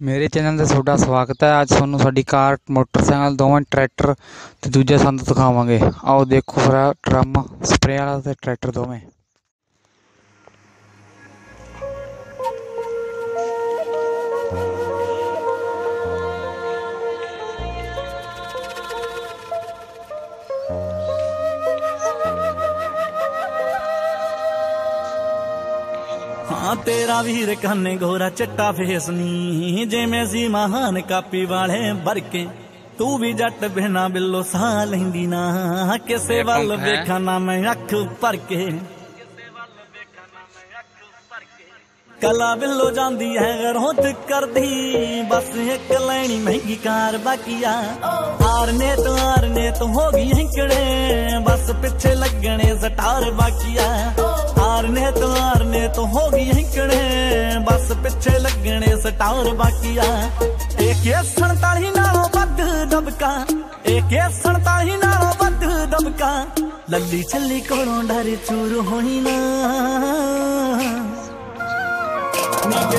ਮੇਰੇ ਚੈਨਲ ਤੇ ਤੁਹਾਡਾ ਸਵਾਗਤ ਹੈ। ਅੱਜ ਤੁਹਾਨੂੰ ਸਾਡੀ ਕਾਰ, ਮੋਟਰਸਾਈਕਲ, ਦੋਵਾਂ ਟਰੈਕਟਰ ਤੇ ਦੂਜੇ ਸੰਦ ਦਿਖਾਵਾਂਗੇ। ਆਓ ਦੇਖੋ ਫਿਰ ਆਹ ਡਰਮ ਸਪਰੇਅ ਵਾਲਾ ਤੇ ਟਰੈਕਟਰ ਦੋਵੇਂ। ਹਾਂ ਤੇਰਾ ਵੀਰ ਕੰਨੇ ਗੋਰਾ ਚਿੱਟਾ ਫੇਸ ਨੀ ਜਿਵੇਂ ਸੀ ਮਹਾਨ ਕਾਪੀ ਵਾਲੇ ਵਰਕੇ ਤੂੰ ਵੀ ਜੱਟ ਬਿਨਾ ਬਿੱਲੋ ਸਾਹ ਲੈਂਦੀ ਨਾ। ਕਿਸੇ ਵੱਲ ਵੇਖਾਂ ਨਾ ਮੈਂ ਅੱਖ ਭਰ ਕੇ। ਕਲਾ ਬਿੱਲੋ ਜਾਂਦੀ ਹੈ ਰੋਤ ਕਰਦੀ। ਬਸ ਇੱਕ ਲੈਣੀ ਮਹਿੰਗੀ ਕਾਰ ਬਾਕੀਆ ਆਰ ਨੇ ਤੋਂ ਆਰ ਨੇ ਤੋਂ ਹੋ ਗਈ ਹੈਂਕੜੇ। ਬਸ ਪਿੱਛੇ ਲੱਗਣੇ ਸਟਾਰ ਬਾਕੀਆ ਆਰ ਨੇ ਤੋਂ ਆਰ ਨੇ ਤੋਂ ਹੋ ਗਈ ਹੈਂਕੜੇ ਬਸ ਪਿੱਛੇ ਲੱਗਣੇ ਸਟਾਰ ਬਾਕੀਆ। ਇਹ ਕੇ 47 ਨਾਲੋਂ ਵੱਧ ਦਬਕਾ। ਇਹ ਕੇ 47 ਨਾਲੋਂ ਵੱਧ ਦਬਕਾ। ਲੱਲੀ ਚੱਲੀ ਕੋਲੋਂ ਡਰ ਚੂਰ ਹੋਣੀ ਨਾ। ਨੀ ਜੇ